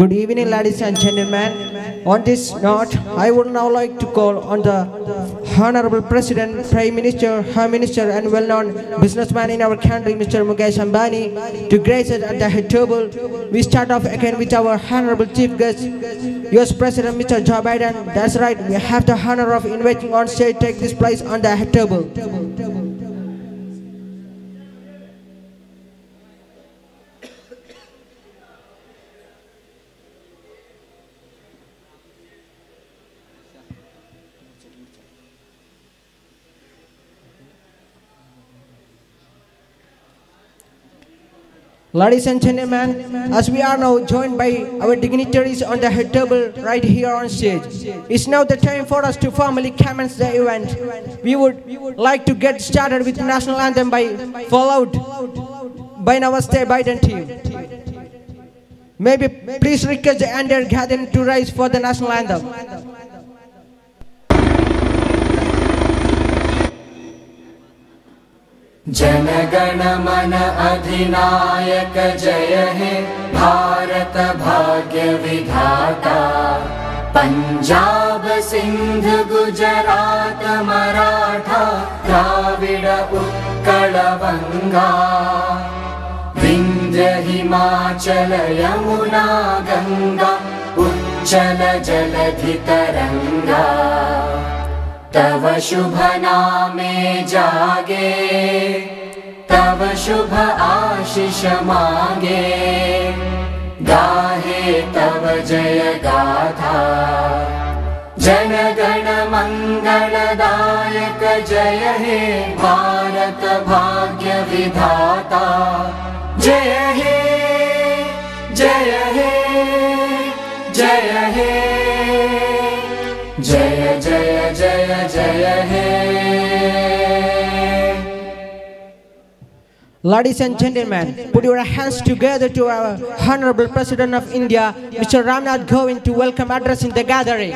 Good evening, ladies and gentlemen. On this note, I would now like to call on the Honorable President, Prime Minister, Home Minister, and well-known businessman in our country, Mr. Mukesh Ambani, to grace us at the head table. We start off again with our Honorable Chief Guest, U.S. President, Mr. Joe Biden. That's right, we have the honor of inviting on stage take this place on the head table. Ladies and gentlemen, as we are now joined by our dignitaries on the head table right here on stage, it's now the time for us to formally commence the event. We would like to get started with national anthem by followed by State Biden team. Maybe please request the entire gathering to rise for the national anthem. Jana Gana Mana अधिनायक जय हे भारत भाग्य विधाता। पञ्जाब सिन्ध गुजरात मराठा द्राविड उत्कलवङ्गा बृन्द्र हिमाचल यमुना गङ्गा उच्चल जलधितरङ्गा तव शुभ नामे जागे तव शुभ आशीष मागे। गाहे तव जय गाथा जन गण मंगलदायक जय हे भारत भाग्य विधाता। जय हे जय हे जय हे Ladies and gentlemen, put your hands together to our Honorable President of India, Mr. Ramnath Kovind, to welcome addressing the gathering.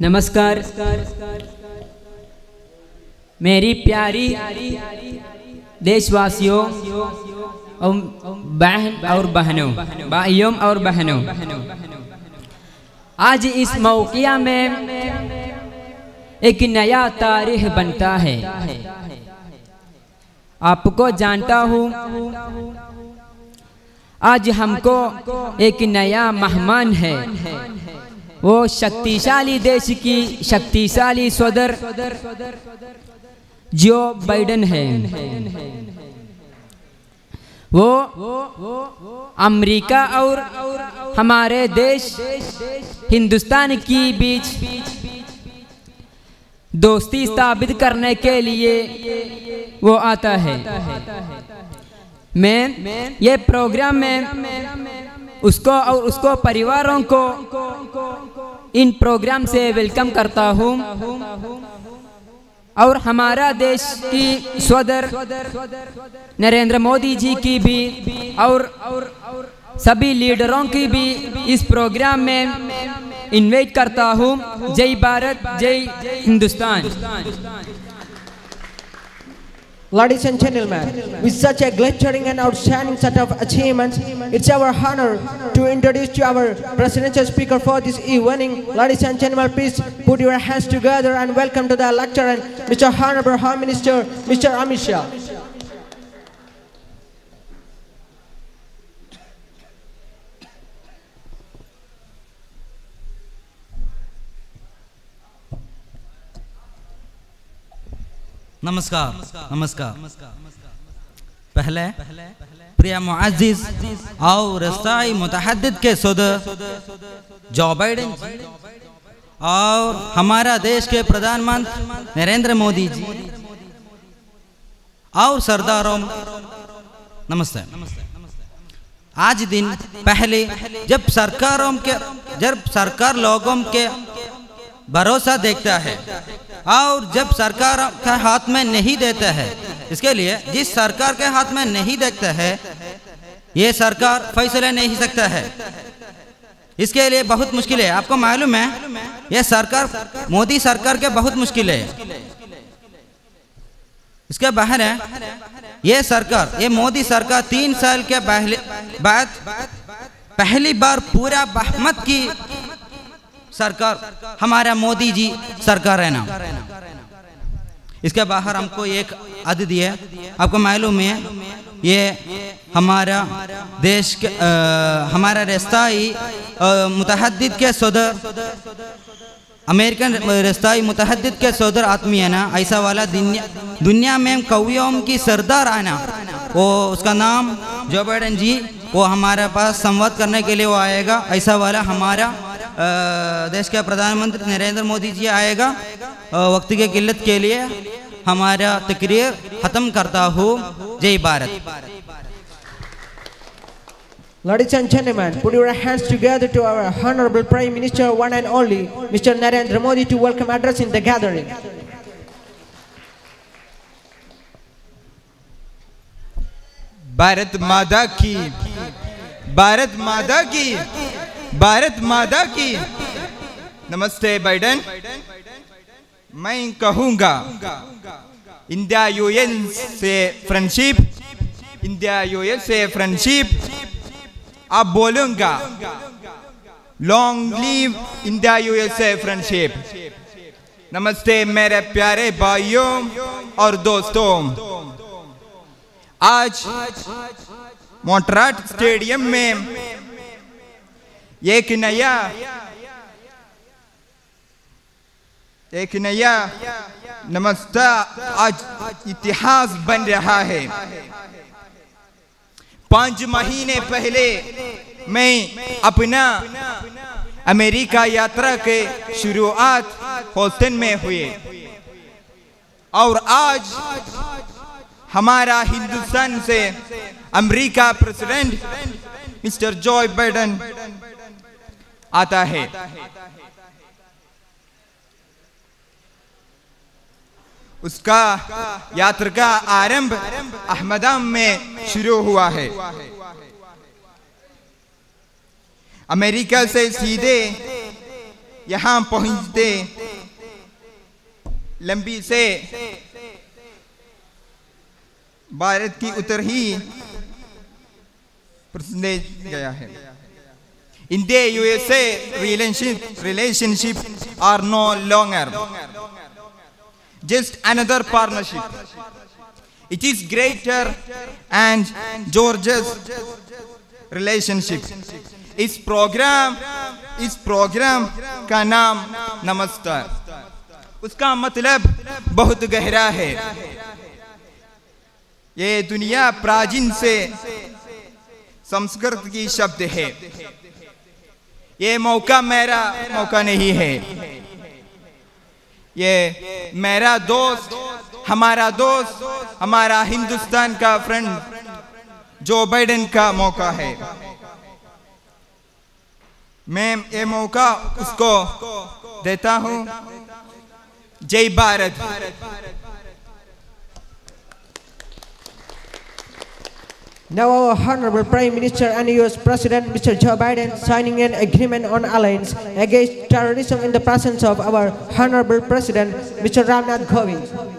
नमस्कार मेरी प्यारी देशवासियों और बहन और बहनों भाइयों और बहनों आज इस मौकिया में एक नया तारीख बनता है आपको जानता हूँ आज हमको एक नया मेहमान है वो शक्तिशाली देश की शक्तिशाली सदर जो बाइडन है। वो अमेरिका और हमारे देश हिंदुस्तान की बीच दोस्ती स्थापित करने के लिए वो आता है। मैं ये प्रोग्राम में उसको और उसको परिवारों को इन प्रोग्राम से वेलकम करता हूँ। और हमारा देश की स्वदर नरेंद्र मोदी जी की भी और सभी लीडरों की भी इस प्रोग्राम में इनवाइट करता हूँ। जय भारत, जय Hindustan. Ladies and gentlemen, with such a glittering and outstanding set of achievements, it's our honor to introduce to our presidential speaker for this evening. Ladies and gentlemen, please put your hands together and welcome to the lecture and Mr. Honorable Home Minister, Mr. Amit नमस्कार नमस्कार। पहले प्रिय मुआजिज और रस्ताई मुतहद के सदर Joe Biden और हमारा देश के प्रधानमंत्री नरेंद्र मोदी जी और सरदारों, नमस्ते। आज दिन पहले जब सरकारों के, जब सरकार लोगों के भरोसा देखता है। और जब सरकार के हाथ में नहीं देता है, इसके लिए जिस सरकार के हाथ में नहीं देखता है, ये सरकार फैसले नहीं सकता है। इसके लिए बहुत मुश्किल है। आपको मालूम है, ये सरकार, मोदी सरकार के बहुत मुश्किल है। इसके बाहर है, ये सरकार, ये मोदी सरकार तीन साल के पहले बाद, पहली बार पूरा बहमत की सरकार हमारा मोदी जी सरकार है ना। इसके बाहर हमको एक अद दिया है। आपको मालूम है ये हमारा देश के अ, हमारा रिश्ताई मुतहद के सदर अमेरिकन रिश्ताई मुतहद के सदर आदमी है ना ऐसा वाला दुनिया दुनिया में कवियों की सरदार है ना वो उसका नाम जो बाइडन जी वो हमारे पास संवाद करने के लिए वो आएगा ऐसा वाला हमारा देश के प्रधानमंत्री नरेंद्र मोदी जी आएगा वक्त की किल्लत के लिए हमारा तकरीर ख़त्म करता हूँ जय Bharat Ladies and gentlemen, put your hands together to our Honorable Prime Minister, one and only, Mr. Narendra Modi, to welcome address in the gathering. Bharat माता की भारत माता की भारत माता की। नमस्ते बाइडन मैं कहूँगा इंडिया यूएन से फ्रेंडशिप इंडिया यूएन से फ्रेंडशिप अब बोलूँगा लॉन्ग लिव इंडिया यूएन से फ्रेंडशिप नमस्ते, मेरे प्यारे भाइयों और दोस्तों। आज मोटराट स्टेडियम में एक नया एक नया नमस्ता आज इतिहास बन रहा है पाँच महीने पहले मैं अपना अमेरिका यात्रा के शुरुआत होस्टन में हुए और आज हमारा हिंदुस्तान से America president mister Joe Biden आता है। उसका यात्रा का आरंभ अहमदाम में शुरू हुआ है। अमेरिका से सीधे यहाँ पहुँचते लंबी से भारत की उत्तर ही गया है। India USA relationship relationship are no longer just another partnership. It is greater and George's relationship. इस प्रोग्राम इस प्रोग्राम का नाम नमस्कार उसका मतलब बहुत गहरा है ये दुनिया प्राचीन से संस्कृत की शब्द है ये मौका मेरा, मौका नहीं है। ये मेरा दोस्त, हमारा दोस्त, हमारा हिंदुस्तान का फ्रेंड जो बाइडेन का मौका है। मैं ये मौका उसको देता हूँ। जय Bharat. Now our Honorable Prime Minister and US President Mr. Joe Biden signing an agreement on alliance against terrorism in the presence of our Honorable President Mr. Ramnath Kovind.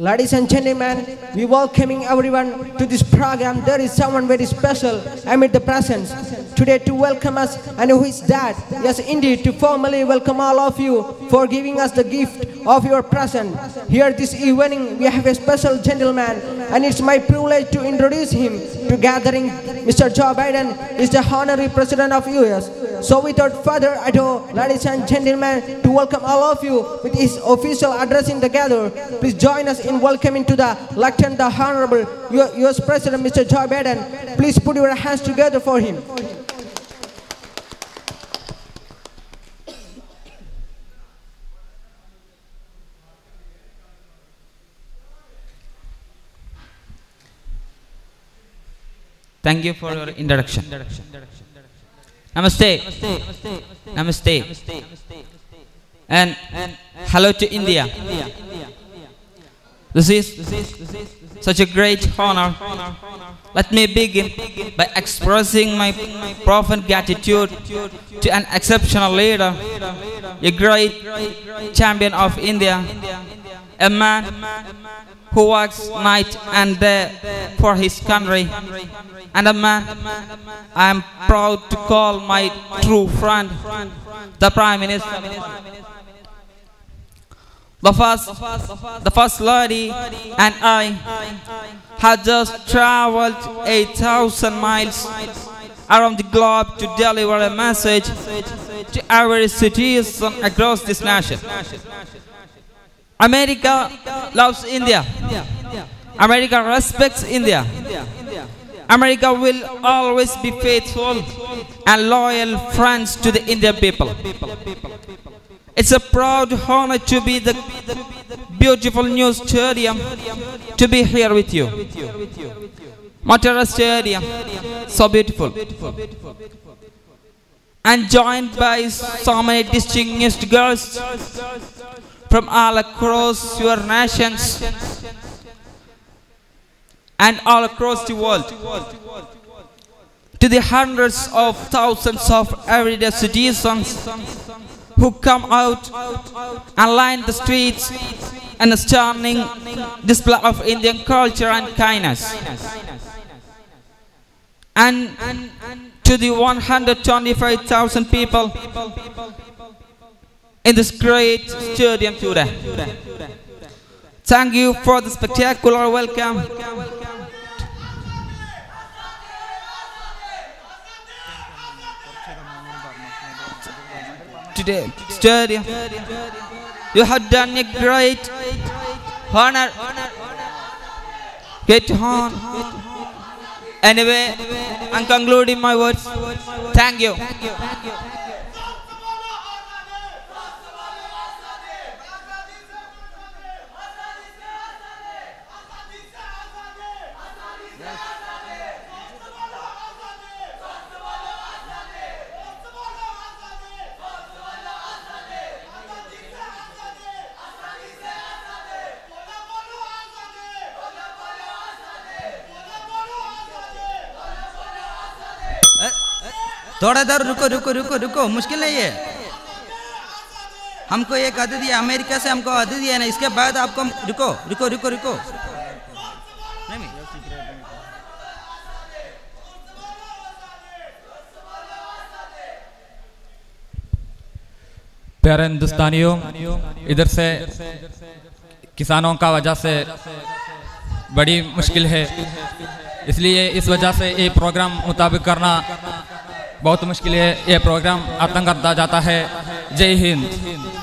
Ladies and gentlemen, we welcoming everyone to this program. There is someone very special amid the presence today to welcome us. And who is that? Yes, indeed, to formally welcome all of you for giving us the gift of your presence. Here this evening, we have a special gentleman, and it's my privilege to introduce him to gathering. Mr. Joe Biden is the honorary president of US. So without further ado, ladies and gentlemen, to welcome all of you with his official address in the gathering, please join us in welcoming to the lectern the Honorable U.S. President Mr. Joe Biden. Please put your hands together for him. Thank you for your introduction. Namaste. Namaste. And hello to India. This is such a great honor. Let me begin by expressing my profound gratitude to an exceptional leader, a great champion of India, a man who works night and day for his country, and a man uh, I am proud to call my true friend, the Prime Minister. The first, the first lady and I had just traveled 8,000 miles around the globe to deliver a message to every citizen across this nation. America loves India. America respects India. America will always be faithful and loyal friends to the Indian people. It's a proud honor to be the beautiful new stadium to be here with you. Motera Stadium, so beautiful. And joined by so many distinguished girls from all across your nations and all across the world. To the hundreds of thousands of everyday citizens who come out and line the streets and a stunning display of Indian culture and kindness. And to the 125,000 people in this great stadium today. Thank you for the spectacular welcome. Today, stadium. You have done a great honor. Get on. Anyway, I'm concluding my words. Thank you. थोड़ा देर रुको रुको रुको रुको, मुश्किल नहीं है। हमको एक अतिथि दिया, अमेरिका से हमको अतिथि दिया ना इसके बाद आपको रुको रुको रुको रुको। प्यारे हिंदुस्तानियों, इधर से किसानों का वजह से बड़ी मुश्किल है। इसलिए इस वजह से ये प्रोग्राम मुताबिक करना बहुत मुश्किल है ये प्रोग्राम आतंक जाता है। जय हिंद।